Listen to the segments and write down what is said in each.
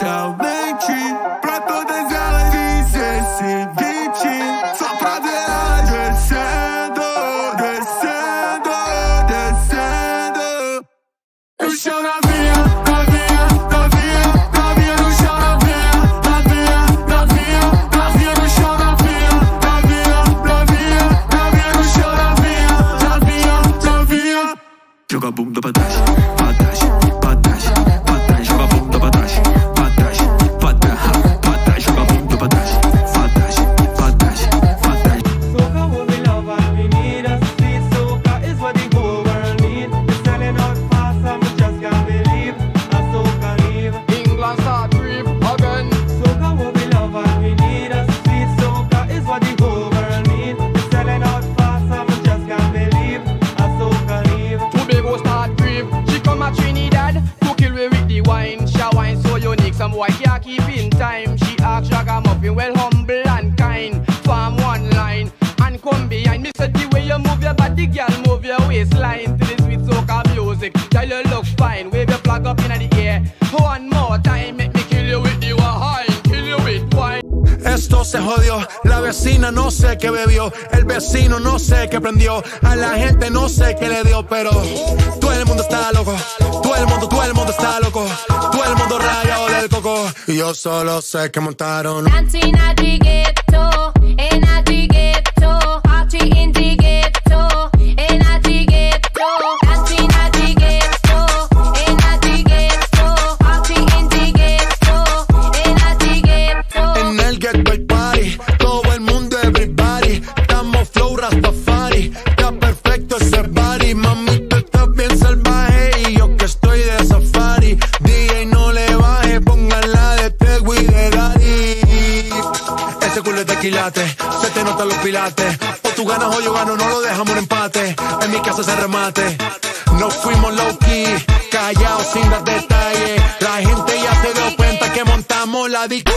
especialmente pra todas elas e esse beat só pra ver descendo, descendo, descendo. O chão via, via, via, via no chão na via, na via, na via, na via no chão na via, na via, na via, via no chão na via, via, via. Joga a bunda pra trás, pra trás, pra trás, pra trás, joga a bunda. Some boy can't keep in time. She ask Ragamuffin, well humble and kind. Farm one line and come behind. Me said the way you move your body, girl, move your waistline to the sweet soca music. Girl, you look fine. Wave your flag up in the air. One more time, make me kill you with the wine. Kill you with wine. Esto se jodió, la vecina no sé qué bebió, el vecino no sé qué prendió, a la gente no sé qué le dio, pero todo el mundo está loco, yo solo sé que montaron Dancing at the ghetto, se te notan los pilates. O tú ganas o yo gano, no lo dejamos en empate. En mi casa se remate. No fuimos low key, callados sin dar detalles. La gente ya se dio cuenta que montamos la disco.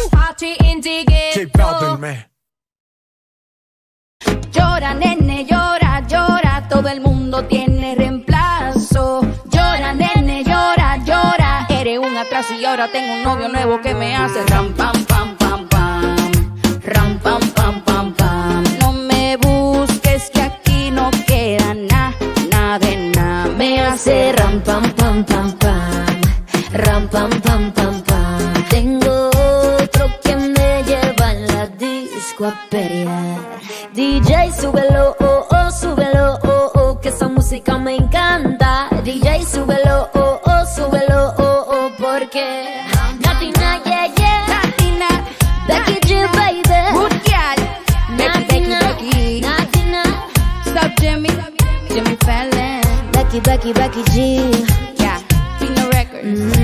Llora, nene, llora, llora, todo el mundo tiene reemplazo. Llora, nene, llora, llora. Eres un atraso y ahora tengo un novio nuevo que me hace ram, pam, hace ram, pam, pam, pam, pam. Ram, pam, pam, pam, pam. Tengo otro que me lleva a la disco a pelear. DJ, súbelo, oh, oh, súbelo, oh, oh, que esa música me encanta. DJ, súbelo, oh, oh, súbelo, oh, oh, porque. Latina, yeah, yeah. Latina. Becky Becky, Becky, Becky G. Yeah. Pino Records. Mm-hmm.